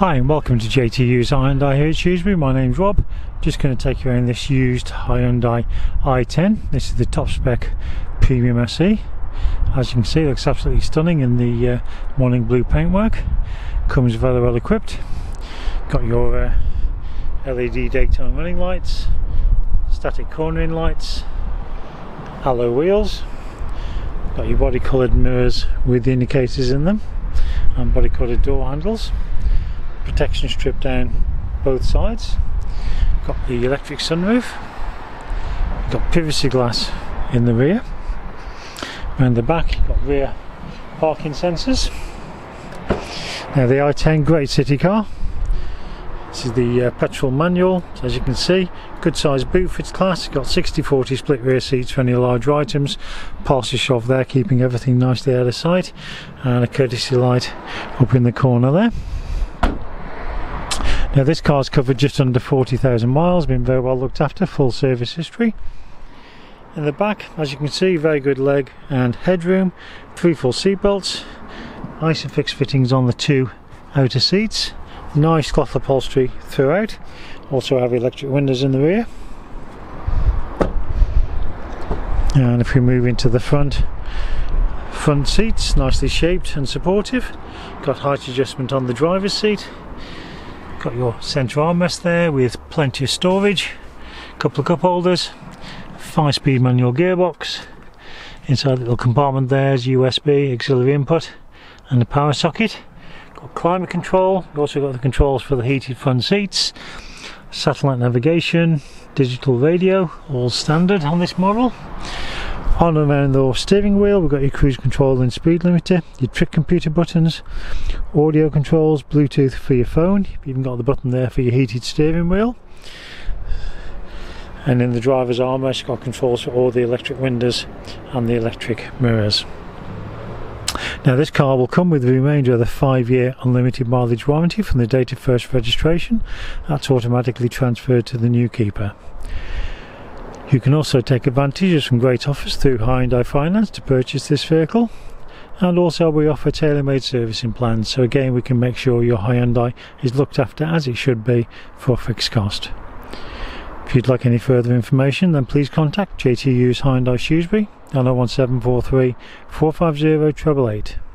Hi and welcome to JT Hughes Hyundai here at Shrewsbury. My name's Rob. Just going to take you around this used Hyundai i10. This is the top spec premium SE. As you can see, looks absolutely stunning in the uh, morning blue paintwork. Comes very well equipped. Got your uh, LED daytime running lights, static cornering lights, alloy wheels. Got your body coloured mirrors with indicators in them and body coloured door handles protection strip down both sides. Got the electric sunroof. Got privacy glass in the rear. And the back got rear parking sensors. Now the i10 great city car. This is the uh, petrol manual. So as you can see good sized boot for its class got 60-40 split rear seats for any large items. Parcel shelf there keeping everything nicely out of sight. And a courtesy light up in the corner there now this car's covered just under 40,000 miles, been very well looked after, full service history. In the back, as you can see, very good leg and headroom, three full seat belts, Isofix fittings on the two outer seats, nice cloth upholstery throughout, also have electric windows in the rear. And if we move into the front, front seats, nicely shaped and supportive, got height adjustment on the driver's seat, Got your centre armrest there with plenty of storage, a couple of cup holders, five speed manual gearbox. Inside the little compartment there is USB auxiliary input and the power socket. Got climate control, you also got the controls for the heated front seats, satellite navigation, digital radio, all standard on this model. On and around the steering wheel, we've got your cruise control and speed limiter, your trip computer buttons, audio controls, Bluetooth for your phone. You've even got the button there for your heated steering wheel. And in the driver's armrest, you've got controls for all the electric windows and the electric mirrors. Now this car will come with the remainder of the 5 year unlimited mileage warranty from the date of first registration. That's automatically transferred to the new keeper. You can also take advantage of some great offers through Hyundai Finance to purchase this vehicle and also we offer tailor-made servicing plans so again we can make sure your Hyundai is looked after as it should be for a fixed cost. If you'd like any further information then please contact JT Hughes Hyundai Shrewsbury on 01743 450 888.